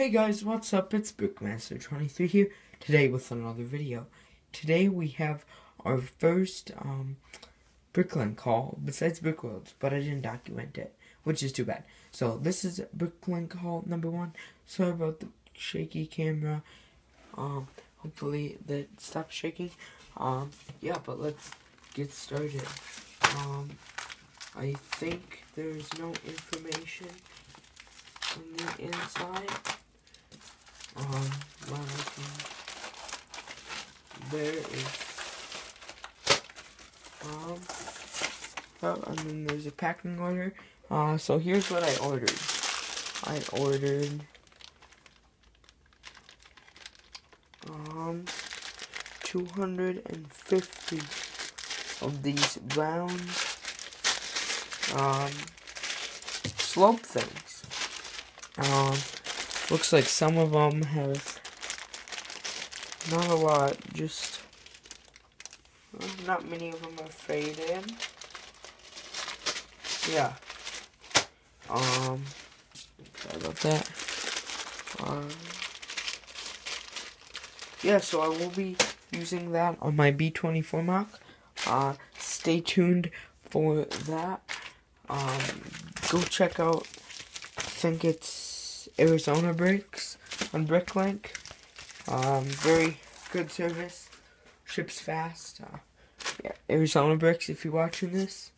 Hey guys, what's up? It's Brickmaster23 here, today with another video. Today we have our first um, Bricklink haul, besides Brickworlds, but I didn't document it, which is too bad. So this is Bricklink haul number one. Sorry about the shaky camera. Um, hopefully that stops shaking. Um, yeah, but let's get started. Um, I think there's no information on the inside. Um, well, I there is, um, oh, and then there's a packing order. Uh, so here's what I ordered. I ordered, um, 250 of these round, um, slope things. Um, looks like some of them have not a lot, just not many of them are faded. Yeah. Um, sorry about that. Um, yeah, so I will be using that on my B24 MOC. Uh, stay tuned for that. Um, go check out, I think it's Arizona Bricks on Bricklink. Um, very good service, ships fast. Uh, yeah, Arizona Bricks, if you're watching this,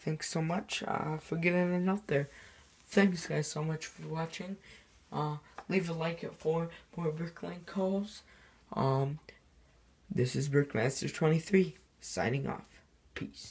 thanks so much uh, for getting it out there. Thanks guys so much for watching. Uh, leave a like for more Bricklink hauls. Um, this is Brickmaster23 signing off. Peace.